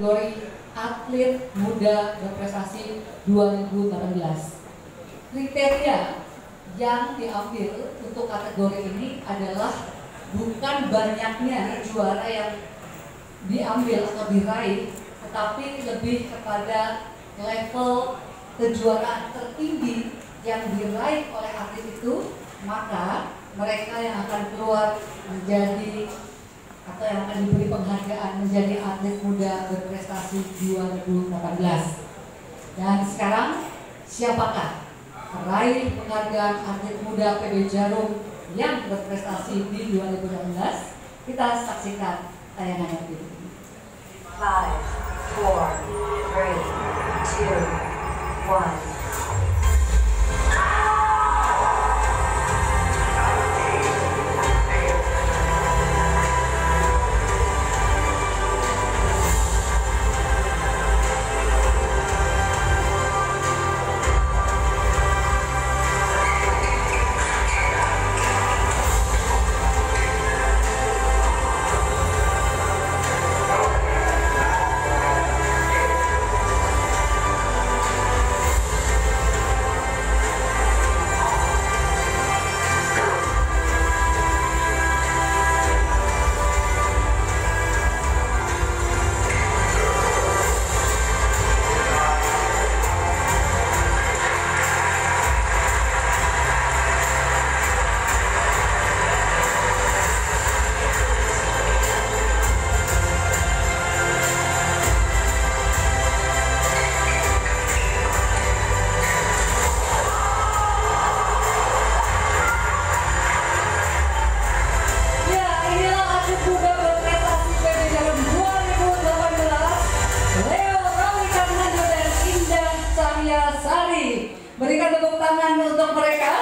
kategori atlet muda berprestasi 2018. Kriteria yang diambil untuk kategori ini adalah bukan banyaknya juara yang diambil atau diraih, tetapi lebih kepada level kejuaraan tertinggi yang diraih oleh atlet itu, maka mereka yang akan keluar menjadi atau yang akan diberi penghargaan 2018. Dan sekarang siapakah peraih penghargaan atlet muda PB Jarum yang berprestasi di 2018? Kita saksikan tayangannya ini. 5, 4, 3, 2, 1. Berikan tepuk tangan untuk mereka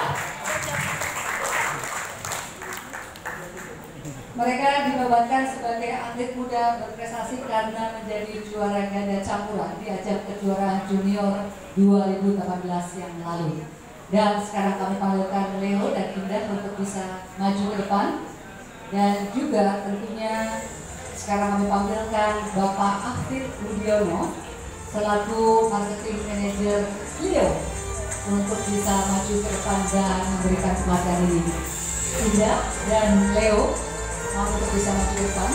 Mereka dinobatkan sebagai atlet muda berprestasi karena menjadi juara ganda campuran di ajang kejuaraan junior 2018 yang lalu. Dan sekarang kami panggilkan Leo dan Indah untuk bisa maju ke depan. Dan juga tentunya sekarang kami panggilkan Bapak Afif Budiono selaku marketing bisa maju ke depan dan memberikan penghargaan ini. Indah dan Leo mau untuk bisa maju ke depan.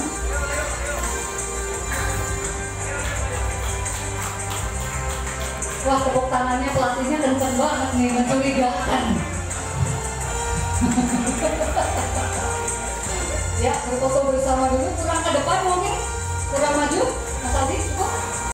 Wah tepuk tangannya pelatihnya kenceng banget nih, mencurigakan. ya berfoto bersama dulu, kurang ke depan mungkin, kurang maju.